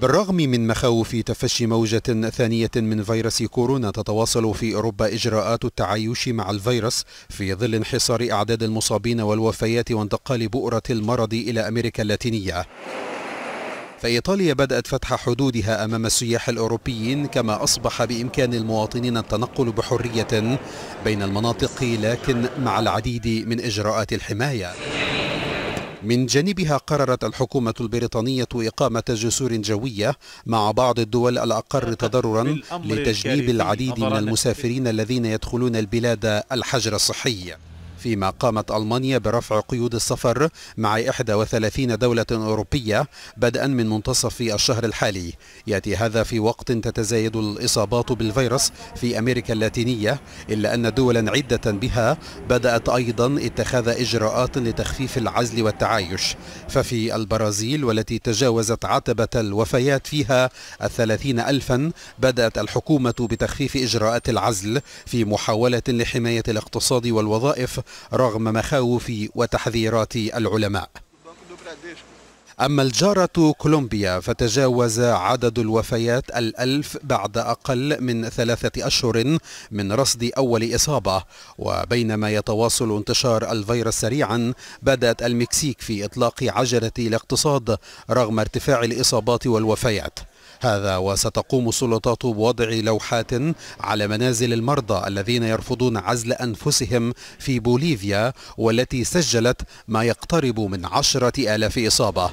بالرغم من مخاوف تفشي موجة ثانية من فيروس كورونا تتواصل في أوروبا إجراءات التعايش مع الفيروس في ظل انحصار أعداد المصابين والوفيات وانتقال بؤرة المرض إلى أمريكا اللاتينية. فإيطاليا بدأت فتح حدودها أمام السياح الأوروبيين كما أصبح بإمكان المواطنين التنقل بحرية بين المناطق لكن مع العديد من إجراءات الحماية. من جانبها قررت الحكومة البريطانية إقامة جسور جوية مع بعض الدول الأقل تضررا لتجنيب العديد من المسافرين الذين يدخلون البلاد الحجر الصحي. فيما قامت ألمانيا برفع قيود السفر مع 31 دولة أوروبية بدءا من منتصف الشهر الحالي. يأتي هذا في وقت تتزايد الإصابات بالفيروس في أمريكا اللاتينية إلا أن دولا عدة بها بدأت أيضا اتخاذ إجراءات لتخفيف العزل والتعايش. ففي البرازيل والتي تجاوزت عتبة الوفيات فيها الثلاثين ألفا بدأت الحكومة بتخفيف إجراءات العزل في محاولة لحماية الاقتصاد والوظائف رغم مخاوف وتحذيرات العلماء. أما الجارة كولومبيا فتجاوز عدد الوفيات الألف بعد أقل من ثلاثة أشهر من رصد أول إصابة. وبينما يتواصل انتشار الفيروس سريعا بدأت المكسيك في إطلاق عجلة الاقتصاد رغم ارتفاع الإصابات والوفيات. هذا وستقوم السلطات بوضع لوحات على منازل المرضى الذين يرفضون عزل أنفسهم في بوليفيا والتي سجلت ما يقترب من عشرة آلاف إصابة.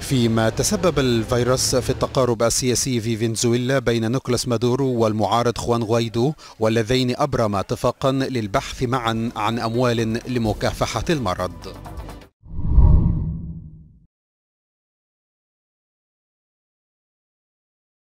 فيما تسبب الفيروس في التقارب السياسي في فنزويلا بين نيكولاس مادورو والمعارض خوان غويدو واللذين أبرما اتفاقا للبحث معا عن أموال لمكافحة المرض.